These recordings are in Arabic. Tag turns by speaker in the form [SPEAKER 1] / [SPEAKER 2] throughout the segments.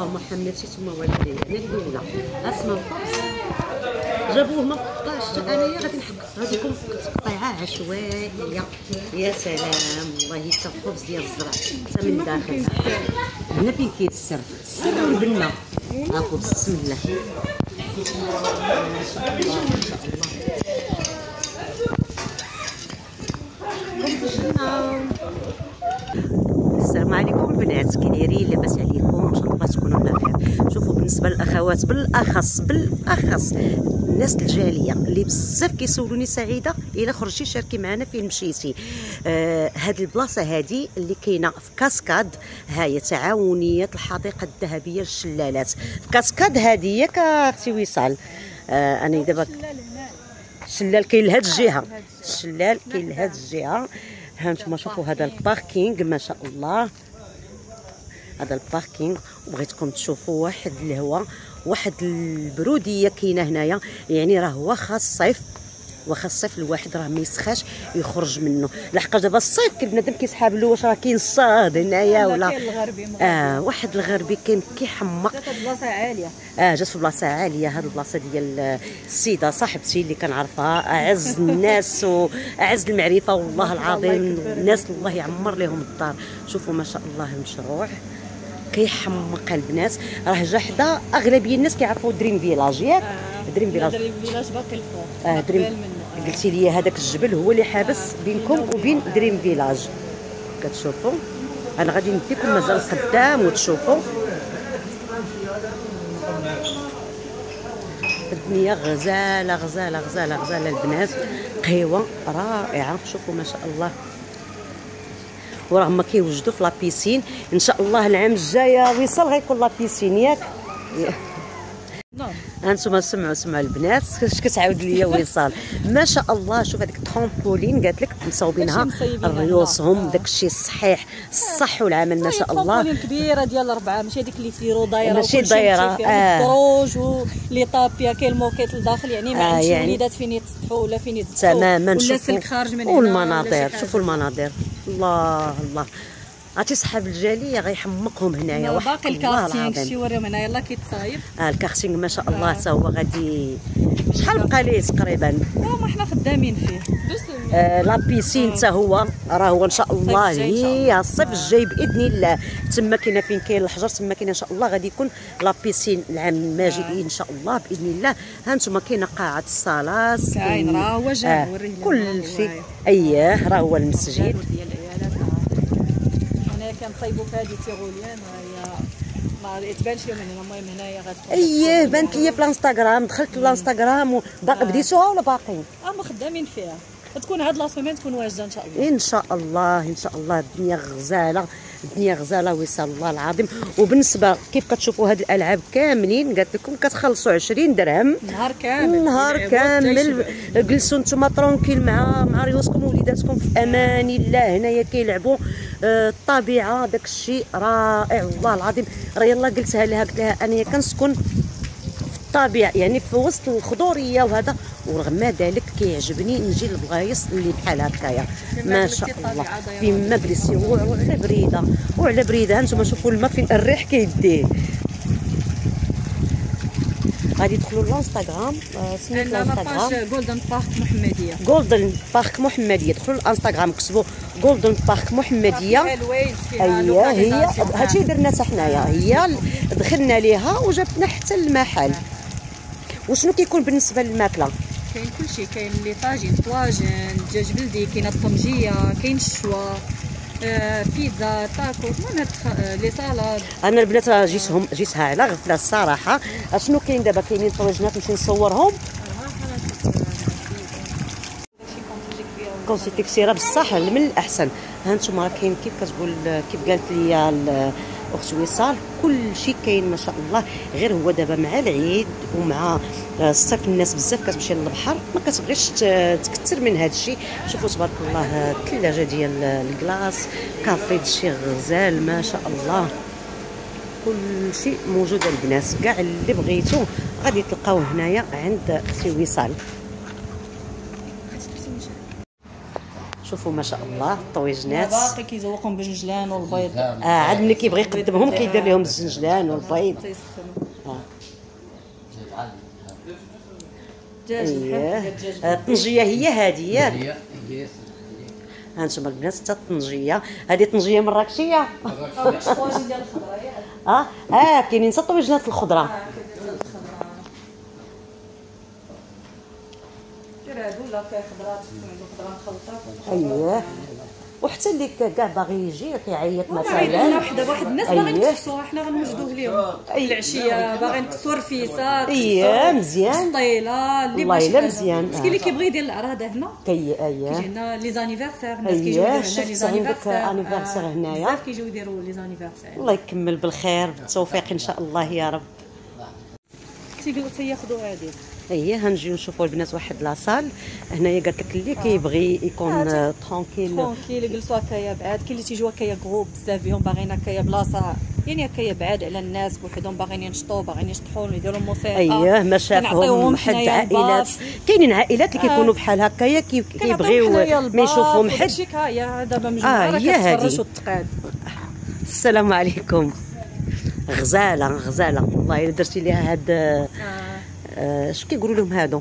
[SPEAKER 1] اللهم حمد شي ثم والدي أنا الاولى اسمى الخبز جابوه ما قطعش انايا غادي نحك غادي يكون تقطيعه عشوائية. يا سلام. والله حتى الخبز ديال الزرع. حتى من داخل. هنا فين كاين السر السر والبنه هاكو بسم الله. السلام عليكم البنات كي دايرين لاباس عليكم ان شاء الله تكونوا على خير شوفوا بالنسبة للأخوات بالأخص بالأخص. الناس الجالية اللي بزاف كيسولوني سعيدة إلا خرجتي شاركي معنا فين مشيتي. آه هاد البلاصة هادي اللي كاينة في كاسكاد هاي تعاونية الحديقة الذهبية للشلالات. في كاسكاد هادي ياك أختي وصال؟ آه أنا دابا الشلال كاين لهاد الجهة. الشلال كاين لهاد الجهة. ها نتوما شوفوا هذا ال parking ما شاء الله. هذا ال parking. وبغيتكم تشوفوا واحد الهواء واحد البرودية كاينة هنايا. يعني راه واخا الصيف واخا الصيف الواحد راه ما يسخاش يخرج منه. لحقاش دابا الصيف كي بنادم كيسحاب له واش راه كاين الصهد هنايا ولا. آه واحد الغربي كاين كيحمق.
[SPEAKER 2] جات بلاصة عالية.
[SPEAKER 1] آه جات في بلاصة عالية هاد البلاصة ديال السيدة صاحبتي اللي كنعرفها. أعز الناس واعز المعرفة والله العظيم. الناس الله يعمر لهم الدار. شوفوا ما شاء الله المشروع. كيحمق البنات راه جا حدا أغلبية الناس كيعرفوا دريم فيلاج ياك؟ دريم فيلاج
[SPEAKER 2] دريم فيلاج باقي الفوق.
[SPEAKER 1] آه دريم
[SPEAKER 2] منه.
[SPEAKER 1] قلتي لي هذاك الجبل هو اللي حابس بينكم وبين دريم فيلاج كتشوفوا. أنا غادي نديكم مازال قدام وتشوفوا. الدنيا غزالة غزالة غزالة غزالة. البنات قهوة رائعة. شوفوا ما شاء الله. وراه هما كيوجدوا في la piscine إن شاء الله العام الجاي وصل غيكون la piscine ياك.
[SPEAKER 2] نعم.
[SPEAKER 1] هانتوما سمعوا سمعوا البنات. اش كتعاود ليا وصال؟ ما شاء الله شوف هذيك الترامبولين قالت لك
[SPEAKER 2] مصيبين
[SPEAKER 1] ريوسهم
[SPEAKER 2] هنا.
[SPEAKER 1] داكشي الصحيح الصح والعمل ما شاء الله.
[SPEAKER 2] طومبولين كبيرة ديال الأربعة ماشي هذيك اللي تيرو
[SPEAKER 1] دايرة
[SPEAKER 2] ماشي فيها
[SPEAKER 1] آه.
[SPEAKER 2] الدروج ولي طابيا كاين الموكيت لداخل يعني ما
[SPEAKER 1] آه،
[SPEAKER 2] عندش
[SPEAKER 1] يعني-
[SPEAKER 2] وليدات فين يتسطحوا ولا فين يتسطحوا
[SPEAKER 1] تماما
[SPEAKER 2] ولا سلك خارج من هنا
[SPEAKER 1] والمناظر. شوفوا المناظر. الله الله عرفتي صحاب الجالية غيحمقهم هنايا
[SPEAKER 2] باقي الكارتينغ شي وريهم هنا يلاه كيتصايب.
[SPEAKER 1] آه الكارتينغ ما شاء الله حتى هو غادي شحال بقى ليه تقريبا؟
[SPEAKER 2] ما حنا خدامين فيه.
[SPEAKER 1] آه لا بيسين حتى هو راه هو إن شاء الله هي الصيف الجاي بإذن الله. تما كاينة فين كاين الحجر تما كاينة إن شاء الله غادي يكون la piscine العام الماجي إن شاء الله بإذن الله. ها أنتم كاينة قاعة الصلاة
[SPEAKER 2] كاين راه هو جا
[SPEAKER 1] آه
[SPEAKER 2] وريه
[SPEAKER 1] كل شيء. اييه راه هو المسجد.
[SPEAKER 2] كنصايبوا في هذه تيغوليان هي ما تبانش لهم هنا المهم هنايا غتكون
[SPEAKER 1] أييه بانت لي في الانستغرام دخلت الانستغرام وباقي بديتوها ولا باقي؟
[SPEAKER 2] آه ما خدامين فيها. تكون هاد la semaine تكون واجدة إن شاء الله.
[SPEAKER 1] إن شاء الله إن شاء الله. الدنيا غزالة الدنيا غزالة ويسأل الله العظيم. وبالنسبة كيف كتشوفوا هاد الألعاب كاملين؟ قالت لكم كتخلصوا 20 درهم.
[SPEAKER 2] نهار كامل.
[SPEAKER 1] نهار
[SPEAKER 2] يلعبوا
[SPEAKER 1] كامل. جلسوا نتوما ترونكيل مع مع ريوسكم ووليداتكم في أمان الله. هنايا كيلعبوا. آه، الطبيعة داك الشيء رائع والله العظيم. راه يلا قلتها لها قلت لها أنا كنسكن الطبيعه يعني في وسط الخضورية وهذا ورغم ذلك كيعجبني نجي للبلايص اللي بحال هكايا. ما شاء الله.
[SPEAKER 2] الطبيعة دايرة
[SPEAKER 1] في مجلسي وعلى بريدة. وعلى بريدة هانتوما شوفوا الماء فين الريح كيديه غادي يدخلوا الانستغرام آه، سميت
[SPEAKER 2] عندنا
[SPEAKER 1] الانستغرام.
[SPEAKER 2] جولدن بارك محمديه
[SPEAKER 1] جولدن بارك محمديه دخلوا الانستغرام كتبوا جولدن بارك محمديه اييه هي. هادشي درنا حتى حنايا. هي دخلنا ليها وجابتنا حتى المحل. وشنو كيكون بالنسبة للماكلة؟
[SPEAKER 2] كاين كلشي كاين لي طاجين طواجن دجاج بلدي كاين الطنجيه كاين الشوا آه، بيتزا تاكوس المهم لي salade.
[SPEAKER 1] أنا البنات جيتهم جيتها على غفلة الصراحة. شنو كاين دابا؟ كاينين طواجنات نمشي نصورهم؟ quantité كثيره بصح من الاحسن ها أنتم راه كاين كيف كتقول كيف قالت لي اخت وصال كل شيء كاين ما شاء الله غير هو دابا مع العيد ومع الصيف الناس بزاف كتمشي للبحر ما كتبغيش تكثر من هذا الشيء. شوفوا تبارك الله الثلاجه ديال الكلاص كافي دشي غزال ما شاء الله. كل شيء موجود البنات كاع اللي بغيتو غادي تلقاوه هنايا عند أختي وصال. شوفوا ما شاء الله الطويجنات
[SPEAKER 2] باقي كيزوقهم بالجنجلان والبيض.
[SPEAKER 1] آه عاد ملي كيبغي يقدمهم كيدير لهم الزنجلان والبيض. آه. اييه آه، الطنجية هي هذه ياك
[SPEAKER 3] هي هي.
[SPEAKER 1] ها أنتم البنات حتى الطنجية. هذه طنجية مراكشيه آه آه كاينين حتى طويجنات الخضرة.
[SPEAKER 2] دير هادو لا فيها خضره تكون عنده خضرة مخلطة.
[SPEAKER 1] اييه وحتى اللي كاع باغي يجي كيعيط
[SPEAKER 2] عيطنا
[SPEAKER 1] مثلا.
[SPEAKER 2] وحده واحد الناس باغيين
[SPEAKER 1] أييه.
[SPEAKER 2] يكسوها حنا غنوجدوه اليوم. العشية باغيين نكسو رفيسات
[SPEAKER 1] اييه مزيان.
[SPEAKER 2] سطيلة اللي
[SPEAKER 1] والله. مزيان.
[SPEAKER 2] شكون اللي كيبغي يدير الاعراض هنا.
[SPEAKER 1] كي
[SPEAKER 2] كيجي
[SPEAKER 1] اييه
[SPEAKER 2] هنا les anniversaires الناس كيجيو
[SPEAKER 1] أييه،
[SPEAKER 2] يديروا هنا les
[SPEAKER 1] anniversaires
[SPEAKER 2] آه،
[SPEAKER 1] هنايا.
[SPEAKER 2] بزاف كيجيو يديروا les anniversaires
[SPEAKER 1] الله يكمل بالخير بالتوفيق إن شاء الله يا رب.
[SPEAKER 2] تيقولوا تياخذوا هذه
[SPEAKER 1] اييه هنجيو نشوفوا البنات واحد la salle. هنايا قالت لك اللي كيبغي يكون
[SPEAKER 2] آه،
[SPEAKER 1] tranquille
[SPEAKER 2] tranquille يجلسوا هكايا بعاد. كاين اللي تيجيو هكايا groupe بزاف بهم باغيين هكايا بلاصة. يعني هكايا بعاد على الناس بوحدهم باغيين ينشطوا باغيين يشطحوا يديروا موسيقى.
[SPEAKER 1] اييه ما شافهم
[SPEAKER 2] كنعطيوهم
[SPEAKER 1] حد عائلات. كاينين عائلات اللي
[SPEAKER 2] آه.
[SPEAKER 1] كيكونوا بحال هكايا كيبغيو ما يشوفهم حد.
[SPEAKER 2] وداكشي كايا دابا مجموعة
[SPEAKER 1] آه، هي.
[SPEAKER 2] كتفرش وتقاد
[SPEAKER 1] السلام عليكم. غزالة غزالة. والله إلا درتي ليها هاد
[SPEAKER 2] آه.
[SPEAKER 1] آه، اش كيقولوا لهم هادو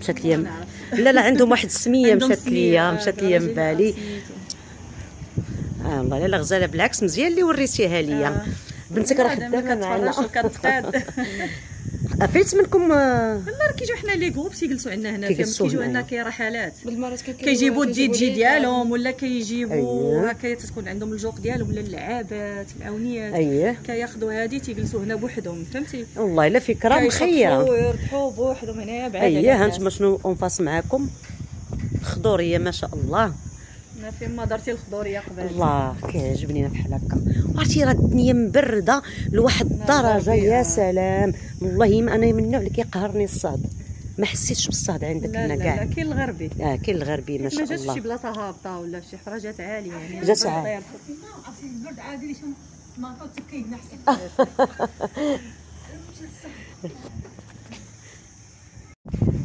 [SPEAKER 1] مشات ليا. لا لا عندهم واحد
[SPEAKER 2] السمية
[SPEAKER 1] مشات ليا
[SPEAKER 2] آه،
[SPEAKER 1] مشات ليا من بالي. آه والله لا غزالة بالعكس مزيان اللي وريتيها ليا
[SPEAKER 2] آه.
[SPEAKER 1] بنتك راه خدامه معنا
[SPEAKER 2] وكتقاد
[SPEAKER 1] عفيت منكم آه،
[SPEAKER 2] لا راه كيجيو حنا les groupes تيجلسوا عندنا هنا فهمت كيجيو. عندنا. كي رحلات
[SPEAKER 4] بالمرات
[SPEAKER 2] كيجيبوا الديجي ديالهم ولا كيجيبوا
[SPEAKER 1] أييه.
[SPEAKER 2] هكايا تكون عندهم الجوق ديالهم ولا اللعابات العونيات
[SPEAKER 1] اييه
[SPEAKER 2] كياخذوا هادي تيجلسوا هنا بوحدهم فهمتي؟
[SPEAKER 1] والله إلا فكره مخيره
[SPEAKER 2] ويربحوا بوحدهم هنا بعاد
[SPEAKER 1] اييه. هانتوما شنو en face معاكم؟ خضورية ما شاء الله.
[SPEAKER 2] أنا فين درتي الخضورية قبل.
[SPEAKER 1] الله كيعجبني أنا بحال هكا. عرفتي راه الدنيا مبردة لواحد الدرجة يا سلام. والله ما أنا من النوع اللي كيقهرني الصهد ما حسيتش بالصهد عندك
[SPEAKER 2] لا
[SPEAKER 1] هنا
[SPEAKER 2] لا
[SPEAKER 1] كاع.
[SPEAKER 2] لا كاين الغربي.
[SPEAKER 1] آه كاين الغربي ما
[SPEAKER 2] ما
[SPEAKER 1] شاء
[SPEAKER 2] جاتش شي
[SPEAKER 1] الله
[SPEAKER 2] بلاصة هابطة ولا شي حاجة جات عالية يعني.
[SPEAKER 1] جات
[SPEAKER 2] البرد
[SPEAKER 1] عالية.
[SPEAKER 2] طاير.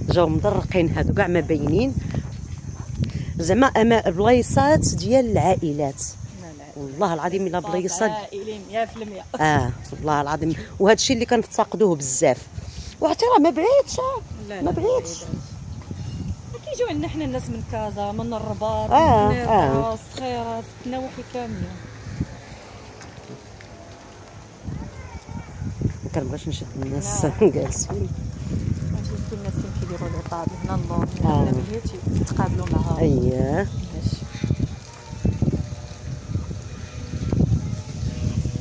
[SPEAKER 1] جاو مدرقين هادو كاع ما باينين. زعما أما بلايصات ديال العائلات.
[SPEAKER 2] لا لا
[SPEAKER 1] والله العظيم إلا بلايصات
[SPEAKER 2] عائلي 100%
[SPEAKER 1] آه والله العظيم. وهذا الشيء اللي كنفتقدوه بزاف. وعرفتي راه ما بعيدش ما بعيدش
[SPEAKER 2] كيجيو عندنا حنا الناس من كازا من الرباط
[SPEAKER 1] آه،
[SPEAKER 2] من
[SPEAKER 1] آه.
[SPEAKER 2] الصخيرات النواحي كاملين
[SPEAKER 1] كنبغيش نشد الناس.
[SPEAKER 2] نعم.
[SPEAKER 1] جالسين.
[SPEAKER 2] les tables هنا اللون
[SPEAKER 1] آه.
[SPEAKER 2] هنا بليتي يتقابلوا معاها
[SPEAKER 1] اييه.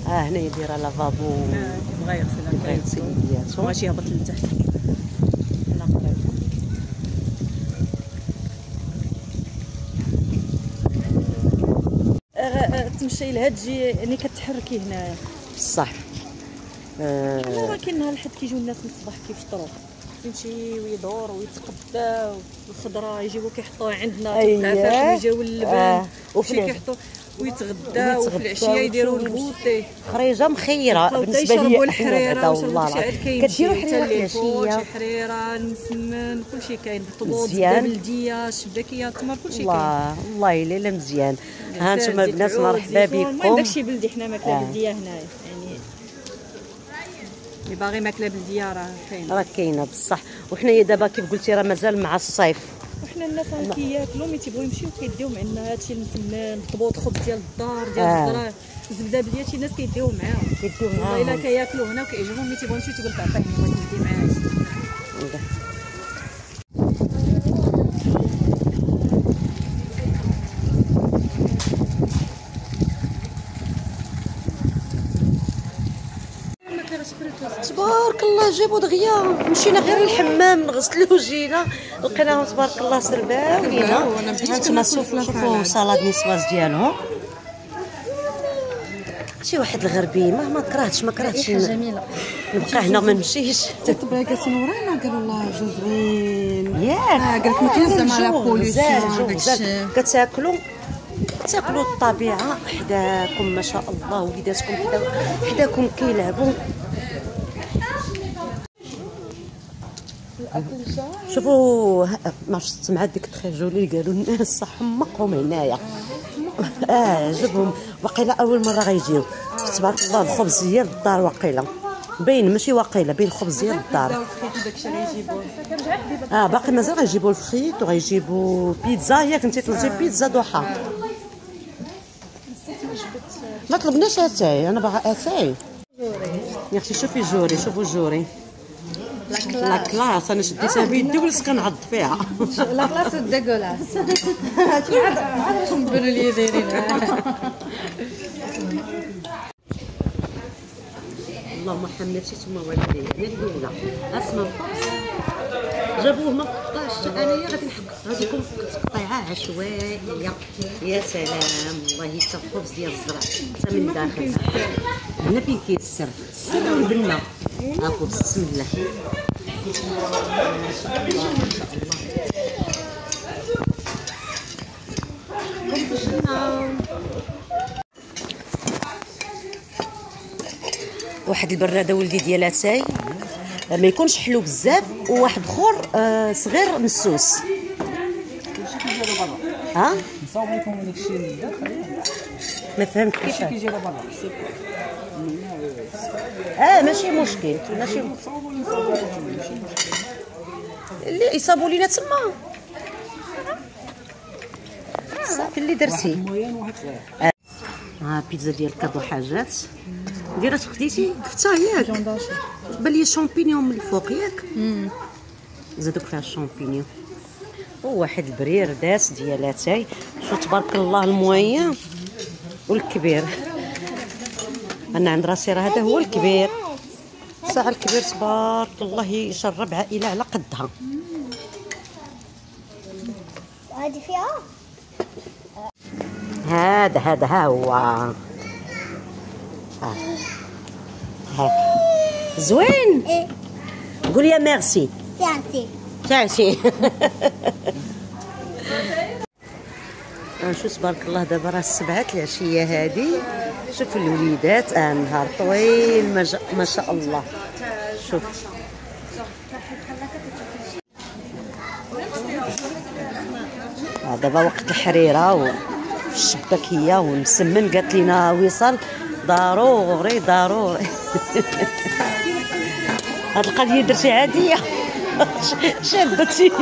[SPEAKER 1] آه هنايا دايره lavabo
[SPEAKER 2] آه، بغا يغسل
[SPEAKER 1] بغا يغسل يدياتو
[SPEAKER 2] ماشي يهبط لتحت. هنا آه، آه، تمشي لها تجي يعني كتحركي هنايا.
[SPEAKER 1] بصح آه.
[SPEAKER 2] راه كاين نهار الحد كيجيو الناس من الصباح كيفطروا. يمشي ويدور ويتقدى والخضرة يجيبو كيحطوها عندنا
[SPEAKER 1] أييه.
[SPEAKER 2] تنعفر يجيو اللبن
[SPEAKER 1] آه، وفي
[SPEAKER 2] وفي كيحطوا ويتغدى وفي العشية يديروا. البوطي خريجة
[SPEAKER 1] مخيرة.
[SPEAKER 2] بالنسبة
[SPEAKER 1] لي
[SPEAKER 2] الحريره
[SPEAKER 1] والله كديروا
[SPEAKER 2] حريرة
[SPEAKER 1] العشيه
[SPEAKER 2] شي حريرة المسمن كلشي كاين. الطبوط
[SPEAKER 1] مزيان.
[SPEAKER 2] بلديه الشباكية التمر كلشي كاين.
[SPEAKER 1] الله الله الا لا مزيان ها أنتم
[SPEAKER 2] العود،
[SPEAKER 1] مرحبا بكم.
[SPEAKER 2] داكشي بلدي حنا ماكلة
[SPEAKER 1] آه.
[SPEAKER 2] بلدية هنايا. اللي باغي ماكله بلديه راه كاين
[SPEAKER 1] راه كاينة بصح. وحنايا دابا كيف قلتي راه مازال مع الصيف.
[SPEAKER 2] وحنا الناس راه كياكلوا ملي تيبغيو يمشيو كيديو عندنا هادشي المسمن الطبوط خبز ديال الدار ديال
[SPEAKER 1] آه.
[SPEAKER 2] الزرع الزبدة بلديه شي ناس كيديو معاهم.
[SPEAKER 1] كيديو
[SPEAKER 2] والله إلا
[SPEAKER 1] معاهم.
[SPEAKER 2] كياكلوا هنا وكيعجبهم ملي تيبغيو يمشيو تيقول لك عطيني بغيت ندي معاك
[SPEAKER 1] جابوا دغيا مشينا غير الحمام نغسلوا وجينا لقيناهم تبارك الله سرباوين هانتوما شوفوا شوفوا salade niçoise ديالهم شي واحد الغربي ما ما كرهتش ما كرهتش.
[SPEAKER 4] جميلة.
[SPEAKER 1] نبقى هنا ما نمشيش.
[SPEAKER 4] طب جالسين ورانا قالوا الله جو زوين
[SPEAKER 1] ياك.
[SPEAKER 4] آه، قالك ما كاينش زعما
[SPEAKER 1] la
[SPEAKER 4] pollution.
[SPEAKER 1] كتاكلوا؟ تاكلوا الطبيعة. حداكم ما شاء الله وليداتكم حدا- حداكم كيلعبوا. شوفوا ما سمعت ديك تخي جولي اللي قالوا الناس حمقهم هنايا. آه جبهم وقيلا أول مرة غيجيو. تبارك الله الخبز ديال الدار وقيلا باين ماشي وقيلا باين الخبز ديال الدار. آه باقي مازال غيجيبوا الفخيت وغيجيبوا بيتزا. ياك انت طلبتي بيتزا ضحى ما طلبناش آتاي. أنا باغا آتاي. يا أختي شوفي جوري شوفوا جوري لا كلاس أنا شديتها بيدي ولست كنعض فيها.
[SPEAKER 4] لا كلاس ديغولاس عاد نبانو لي دايرين
[SPEAKER 1] اللهم محمد شي ثم والدي أنا الاولى اسمع جابوه ما قطعش انايا غادي نحك غادي يكون تقطيعه عشوائية. يا سلام. والله حتى الخبز ديال الزرع. حتى من داخل. هنا فين كاين السر السر والبنه هاكو بسم الله. واحد البراده ولدي ديال أتاي. ما يكونش حلو بزاف وواحد آخر آه، صغير مسوس ها؟
[SPEAKER 3] نصاوب لكم داخل
[SPEAKER 1] ما فهمت كيف
[SPEAKER 3] كيجي
[SPEAKER 1] آه ماشي مشكل ماشي. اللي يصابوا لينا تما صافي اللي درتي. ها بيتزا ديال كادو حاجات. ديرات خديتي دفتها ياك بان لي شامبينيون من الفوق ياك زادوك فيها الشامبينيون. وواحد البرير داس ديال اتاي شو تبارك الله الموين والكبير. أنا عند راسي راه هذا هو الكبير. ساعة الكبير تبارك الله يشرب عائلة على قدها.
[SPEAKER 5] هذه فيها؟
[SPEAKER 1] هذا هذا ها هو. زوين.
[SPEAKER 5] إيه.
[SPEAKER 1] قول يا ميرسي.
[SPEAKER 5] سانتي
[SPEAKER 1] تعشي شو تبارك الله دابا راه السبعات العشية هذه شوف الوليدات آه نهار طويل ما, ما شاء الله. شوف. آه دابا وقت الحريرة والشباكيه والمسمن. قالت لينا وصل ضروري ضروري. هاد القضية درتي عادية. شابتي.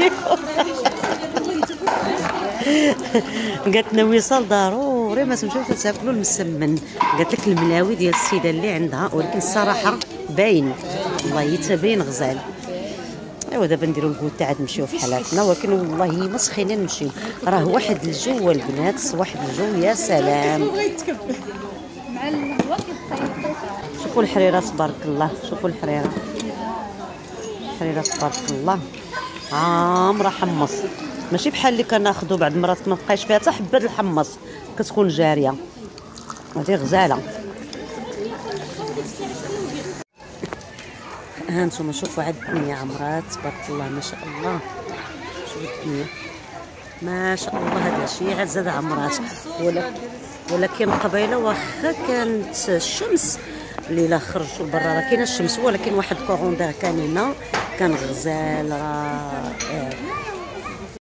[SPEAKER 1] قالت لنا وصال ضروري ما تمشيوش تاكلوا المسمن قالت لك الملاوي ديال السيدة اللي عندها ولكن الصراحة باين. والله حتى باين غزال. أيوا دابا نديرو الكوتا عاد نمشيو في حالاتنا ولكن والله مسخينين نمشيو. راه واحد الجو البنات واحد الجو يا سلام. شوفوا الحريرة تبارك الله شوفوا الحريرة. الحريرة تبارك الله. عامره حمص ماشي بحال اللي كناخذو بعد مرات ما بقايش فيها حتى حبة الحمص كتكون جارية. هذه غزالة. ها أنتم شوفوا عاد الدنيا عمرات تبارك الله ما شاء الله. شوفوا الدنيا ما شاء الله هذا الشيء عاد زاد عمرات. ولكن قبيلة واخا كانت الشمس الليلة خرجوا برا راه كاينة الشمس ولكن واحد كوروندير كان هنا كان غزال رائع.